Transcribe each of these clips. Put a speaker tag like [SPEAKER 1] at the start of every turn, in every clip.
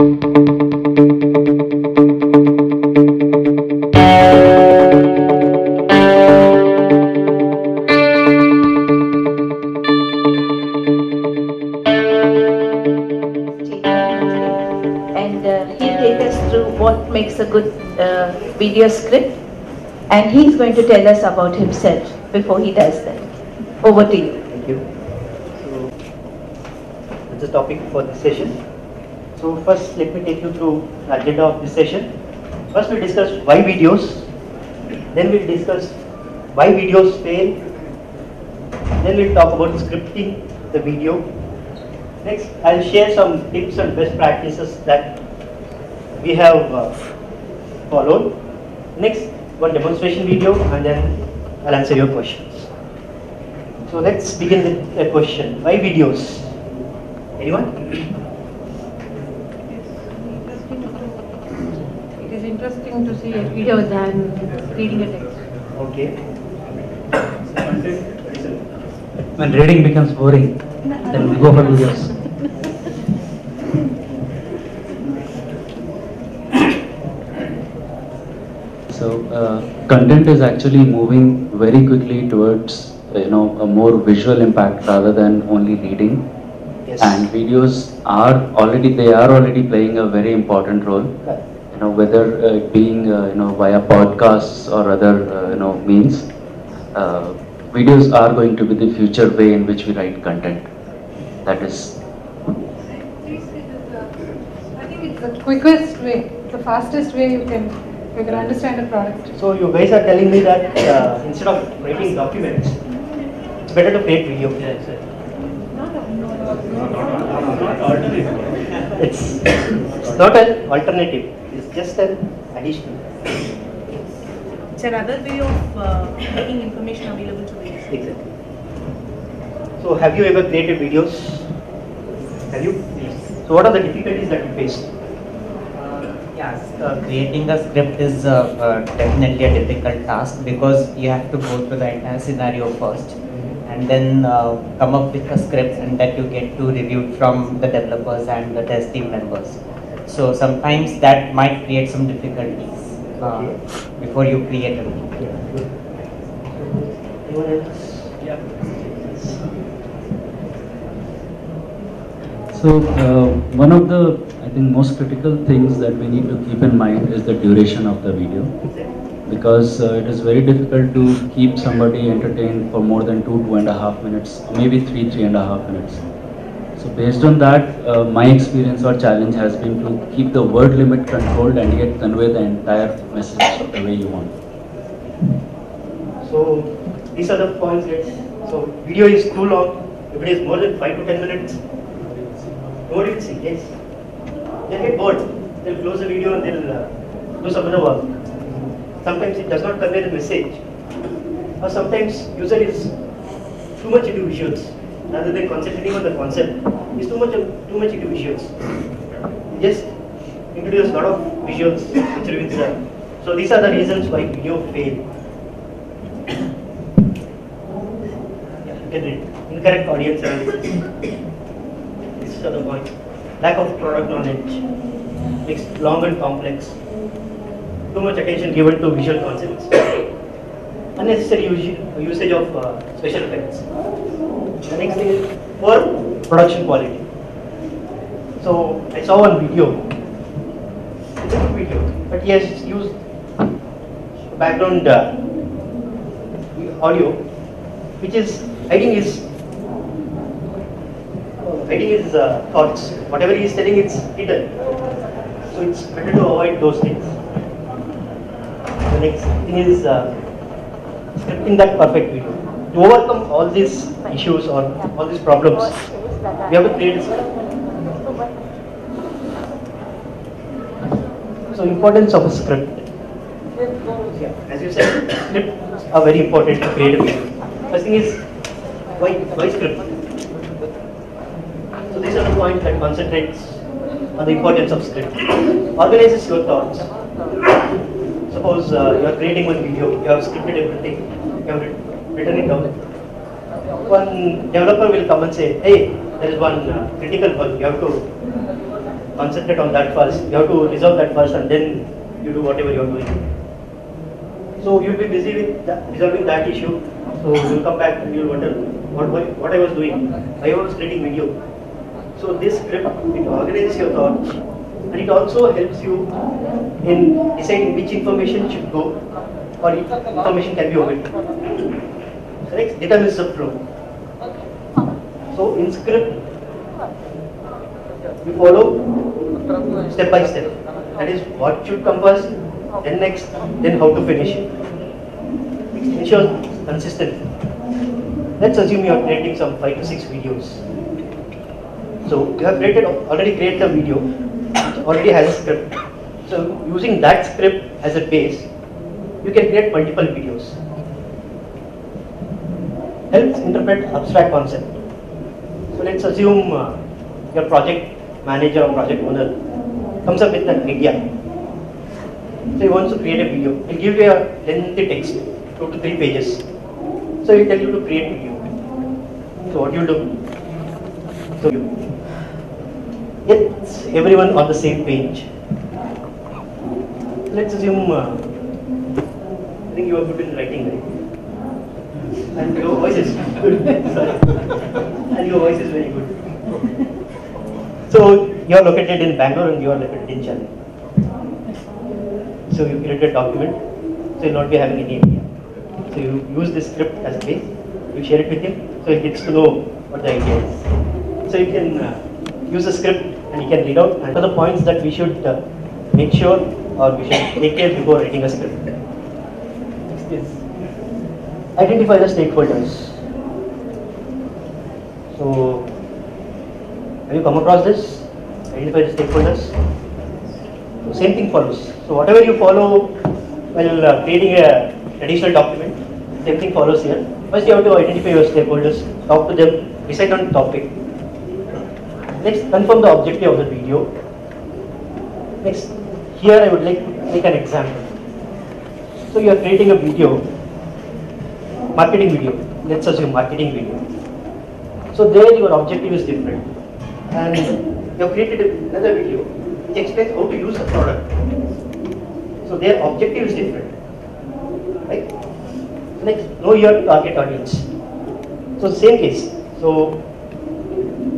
[SPEAKER 1] Uh, uh, video script and he's going to tell us about himself before he does that. Over to you.
[SPEAKER 2] Thank you. So, that's the topic for this session. So first, let me take you through the agenda of this session. First, we'll discuss why videos. Then we'll discuss why videos fail. Then we'll talk about scripting the video. Next, I'll share some tips and best practices that we have uh, followed. Next, one demonstration video, and then I'll answer your questions. So let's begin with a question. Why videos? Anyone?
[SPEAKER 3] Is interesting to see a video than reading a text.
[SPEAKER 2] Okay.
[SPEAKER 4] When reading becomes boring, then we go for videos. So uh, content is actually moving very quickly towards uh, you know a more visual impact rather than only reading.
[SPEAKER 2] Yes.
[SPEAKER 4] And videos are already they are already playing a very important role.
[SPEAKER 2] Correct.
[SPEAKER 4] You know whether uh, it being uh, you know via podcasts or other uh, you know means. Uh, videos are going to be the future way in which we write content. That is
[SPEAKER 3] I think it's the quickest way, the fastest way you can you can understand a product.
[SPEAKER 2] So you guys are telling me that uh, instead of writing documents, it's better to create video. It's, it's not an alternative. It's just an additional.
[SPEAKER 5] It's another way of uh, making information available to the user.
[SPEAKER 2] Exactly. So have you ever created videos? Have you? Yes. So what are the difficulties that you faced?
[SPEAKER 6] Uh, Yes, uh, creating a script is uh, uh, definitely a difficult task because you have to go through the entire scenario first and then uh, come up with a script and that you get to review from the developers and the test team members. So sometimes that might create some difficulties uh, before you create a video.
[SPEAKER 2] Anyone else?
[SPEAKER 4] So uh, one of the I think most critical things that we need to keep in mind is the duration of the video because uh, it is very difficult to keep somebody entertained for more than two two and a half minutes maybe three three and a half minutes. So based on that, uh, my experience or challenge has been to keep the word limit controlled and yet convey the entire message the way you want.
[SPEAKER 2] So these are the points that so video is too long. If it is more than five to ten minutes, nobody will see. Yes, they'll get bored. They'll close the video and they'll uh, do some other work. Sometimes it does not convey the message, or sometimes user is too much into visuals rather than concentrating on the concept. He's too much too much into visuals. Just introduce a lot of visuals which ruins the. So these are the reasons why video fail. Yeah, you. Incorrect audience analysis. This is the point. Lack of product knowledge makes long and complex. Too much attention given to visual concepts. Unnecessary usage of uh, special effects. The next thing is poor production quality. So I saw one video. It's a good video, but yes, has used background uh, audio, which is hiding his hiding his uh, thoughts. Whatever he is telling, it's hidden. So it's better to avoid those things. The next thing is uh, scripting that perfect video. To overcome all these issues or all these problems, we have to create. So importance of a script. Yeah, as you said, scripts are very important to create a video. First thing is why why script? So these are the points that concentrates on the importance of script. Organizes your thoughts. Suppose uh, you are creating one video, you have scripted everything, you have written it down. One developer will come and say, hey, there is one uh, critical bug, you have to concentrate on that first. You have to resolve that first and then you do whatever you are doing. So you'll be busy with that, resolving that issue. So you'll come back and you'll wonder what, what, I was doing, I was creating video. So this script, it organizes your thoughts and it also helps you in deciding which information should go or information can be omitted. Correct? Determines the flow. So in script, you follow step by step. That is what should come first, then next, then how to finish it. Ensure consistency. Let's assume you are creating some five to six videos. So you have created already created a video which already has a script. So using that script as a base, you can create multiple videos. Helps interpret abstract concept. So let's assume uh, your project manager or project owner comes up with an idea. So he wants to create a video. He'll give you a lengthy text, two to three pages. So he'll tell you to create a video. So what do you do? So you get everyone on the same page. Let's assume uh, I think you are good in writing, right? And your voice is good. And your voice is very good. So you are located in Bangalore and you are located in Chennai. So you create a document, so you'll not be having any idea. So you use this script as a base, you share it with him, so he gets to know what the idea is. So you can uh, use the script and you can read out and the points that we should uh, make sure or we should take care before writing a script. Is identify the stakeholders. So have you come across this? Identify the stakeholders. So same thing follows. So whatever you follow while uh, creating a traditional document, same thing follows here. First you have to identify your stakeholders, talk to them, decide on the topic. Next, confirm the objective of the video. Next, here I would like to make an example. So you are creating a video, marketing video. Let's assume marketing video. So there your objective is different. And you have created another video which explains how to use the product. So their objective is different. Right? Next, know your target audience. So same case. So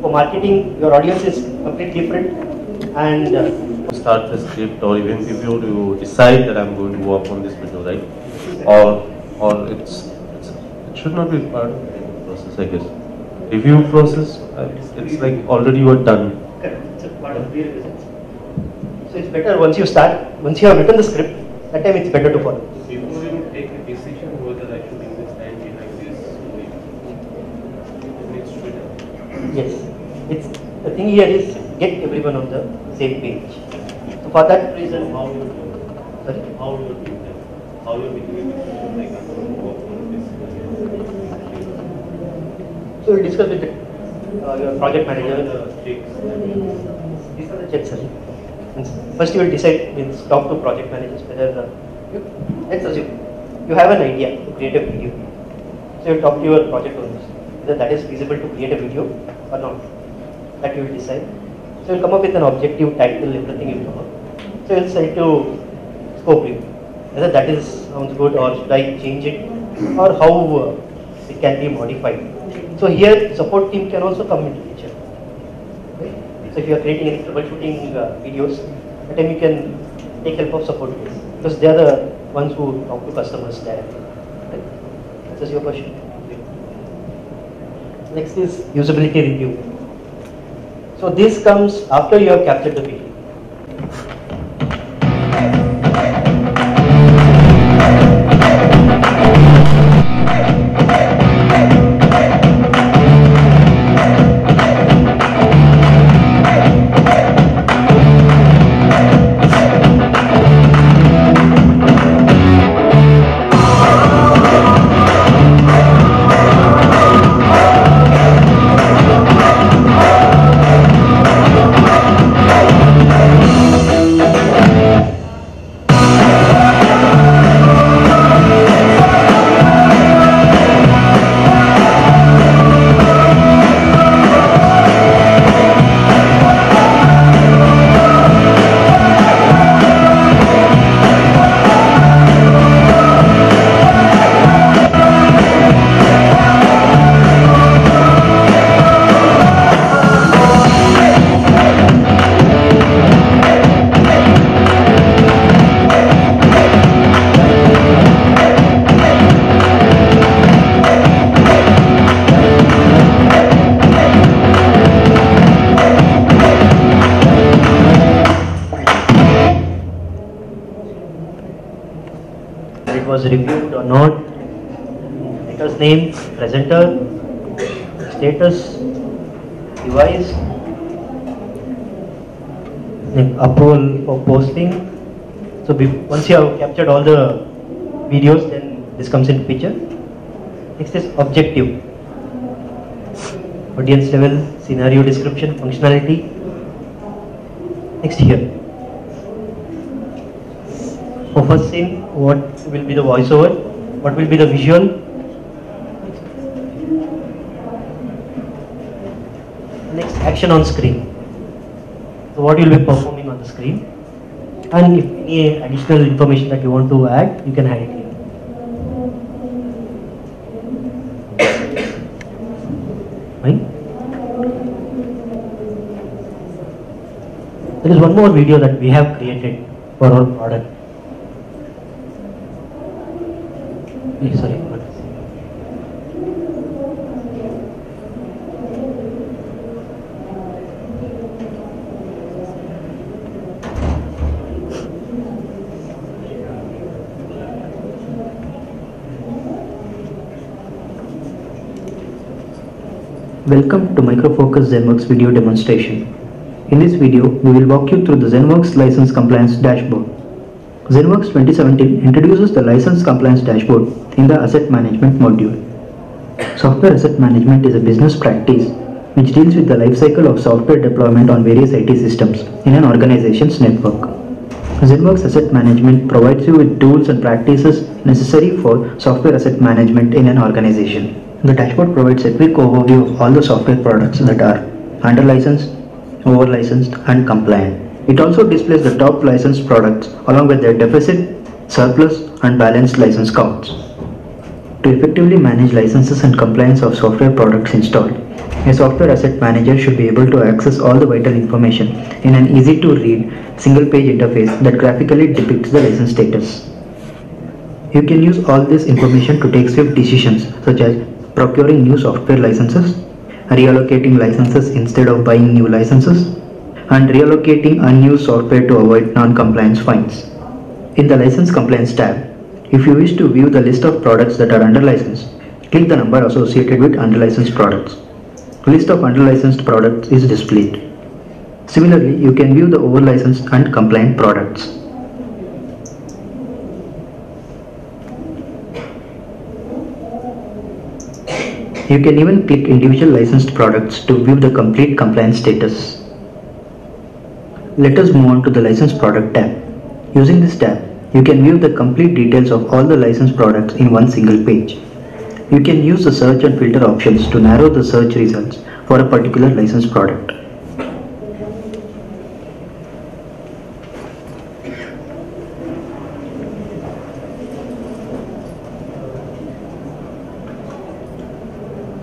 [SPEAKER 2] for marketing, your audience is completely different and uh,
[SPEAKER 7] start the script or even if you decide that I'm going to work on this video, right? Or or it's, it's it should not be part of the process, I guess. Review process, uh, it's like already you are done.
[SPEAKER 2] Correct. It's a part of prerequisites. So it's better once you start, once you have written the script, that time it's better to follow.
[SPEAKER 8] Before you take a decision whether I should invest time behind this, it needs to be done.
[SPEAKER 2] Yes. It's the thing here is get everyone on the same page. So for that reason,
[SPEAKER 8] How you do,
[SPEAKER 2] sorry.
[SPEAKER 8] how you do that, how you making a decision like I'm going to work on this.
[SPEAKER 2] So we discuss with the, uh, your project manager.
[SPEAKER 8] the tricks that
[SPEAKER 2] These are the checks, sir. First you will decide, means talk to project managers whether, uh, you, let's assume, you have an idea to create a video. So you talk to your project owners, whether that is feasible to create a video or not. That you will decide. So you'll come up with an objective title, everything you come up. So you'll say to scope review, whether that is sounds good or should I change it or how uh, it can be modified. So here support team can also come into picture. So if you are creating any troubleshooting uh, videos, that time you can take help of support team because they are the ones who talk to customers directly. That's your question. Next is usability review. So this comes after you have captured the video.
[SPEAKER 9] Was reviewed or not, editor's name, presenter, status, device, approval for posting. So once you have captured all the videos, then this comes into picture. Next is objective. Audience level, scenario description, functionality. Next here. First scene, what will be the voiceover? What will be the visual? Next, action on screen. So what you will be performing on the screen. And if any additional information that you want to add, you can add it here. There is one more video that we have created for our product. Eh, Sorry. what- Welcome to Microfocus ZenWorks video demonstration. In this video, we will walk you through the ZenWorks License Compliance Dashboard. ZenWorks 2017 introduces the License Compliance Dashboard in the Asset Management module. Software asset management is a business practice which deals with the lifecycle of software deployment on various IT systems in an organization's network. ZenWorks Asset Management provides you with tools and practices necessary for software asset management in an organization. The dashboard provides a quick overview of all the software products that are under licensed, over licensed, and compliant. It also displays the top licensed products along with their deficit, surplus, and balanced license counts. To effectively manage licenses and compliance of software products installed, a software asset manager should be able to access all the vital information in an easy to read single page interface that graphically depicts the license status. You can use all this information to take swift decisions such as procuring new software licenses, reallocating licenses instead of buying new licenses, and reallocating unused software to avoid non-compliance fines. In the License Compliance tab, if you wish to view the list of products that are under license, click the number associated with under-licensed products. List of under-licensed products is displayed. Similarly, you can view the over-licensed and compliant products. You can even click individual licensed products to view the complete compliance status. Let us move on to the license product tab. Using this tab, you can view the complete details of all the licensed products in one single page. You can use the search and filter options to narrow the search results for a particular licensed product.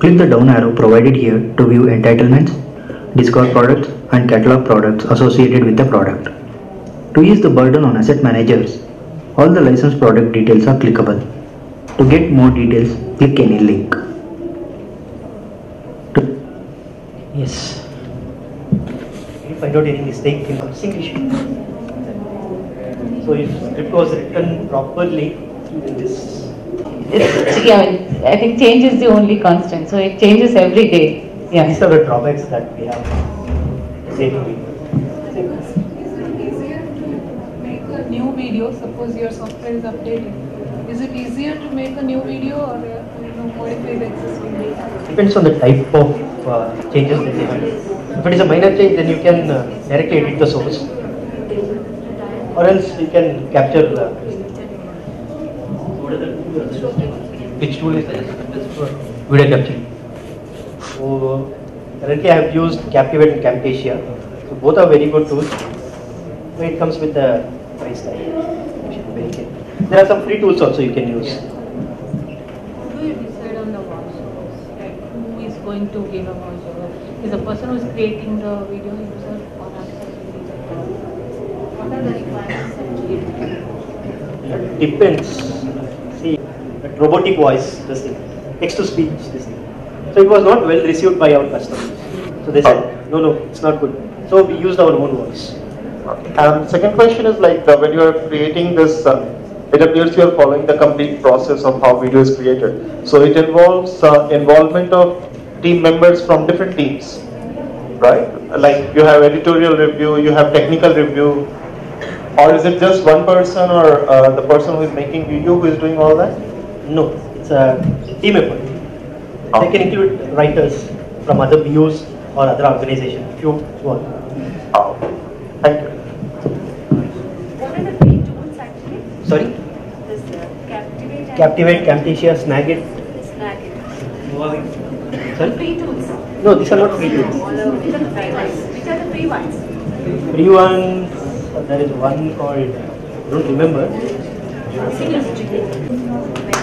[SPEAKER 9] Click the down arrow provided here to view entitlements, discard products and catalog products associated with the product. To ease the burden on asset managers, all the licensed product details are clickable. To get more details, click any link. To- Yes. If I out any mistake in English? So if script was written properly, then this
[SPEAKER 1] yeah, I think change is the only constant, so it changes every day. Yeah.
[SPEAKER 9] These are the drawbacks that we have. Same way.
[SPEAKER 2] Is it easier to make a new video, suppose your software is updated? Is it easier to make a new video or, uh, you know, modify the existing video?
[SPEAKER 9] Depends on the type of uh, changes that you have. If it is a minor change, then you can uh, directly edit the source. Or else you can capture the. Which tool is that? Video capture. So currently I have used Captivate and Camtasia. So both are very good tools. So it comes with a price tag. You should very careful. There are some free tools also you can use.
[SPEAKER 3] How do you decide on the voiceovers? Like who is going to give a voiceover? Is the person who is creating the video himself or actually? What are the requirements?
[SPEAKER 9] It depends. Robotic voice, this thing, text to speech, this thing. So it was not well received by our customers. So they said, no, no, it's not good. So we used our own voice.
[SPEAKER 10] And second question is like when you are creating this uh, it appears you are following the complete process of how video is created. So it involves uh, involvement of team members from different teams, right? Like you have editorial review, you have technical review, or is it just one person or uh, the person who is making video who is doing all that?
[SPEAKER 2] No, it's a team effort.
[SPEAKER 10] Oh.
[SPEAKER 2] They can include writers from other BUs or other organizations if you want.
[SPEAKER 10] Oh, thank you.
[SPEAKER 11] What are the free tools actually?
[SPEAKER 2] Sorry?
[SPEAKER 11] This uh, Captivate
[SPEAKER 2] Captivate, Camtasia, Snagit.
[SPEAKER 11] Snagit.
[SPEAKER 2] Sorry?
[SPEAKER 11] Free tools.
[SPEAKER 2] No, these are not free tools.
[SPEAKER 11] Which are the free ones? Which are the free ones?
[SPEAKER 2] Free ones, uh, there is one called, I don't remember.
[SPEAKER 11] Single